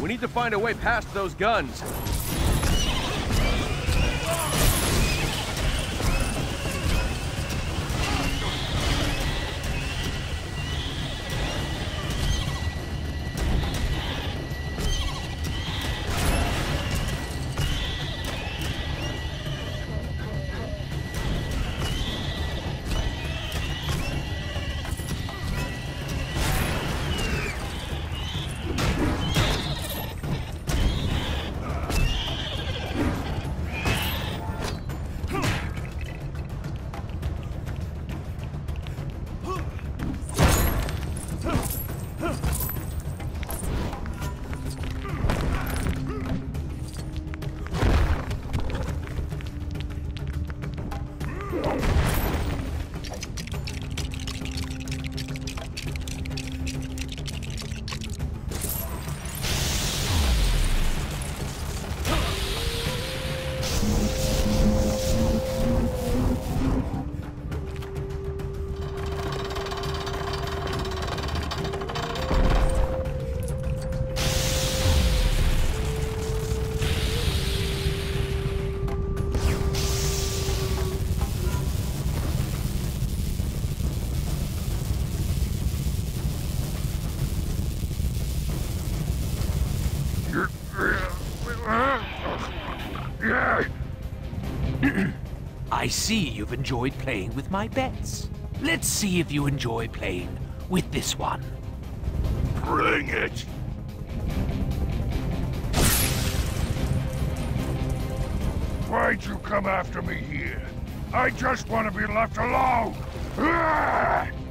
We need to find a way past those guns. I see you've enjoyed playing with my bets. Let's see if you enjoy playing with this one. Bring it! Why'd you come after me here? I just want to be left alone!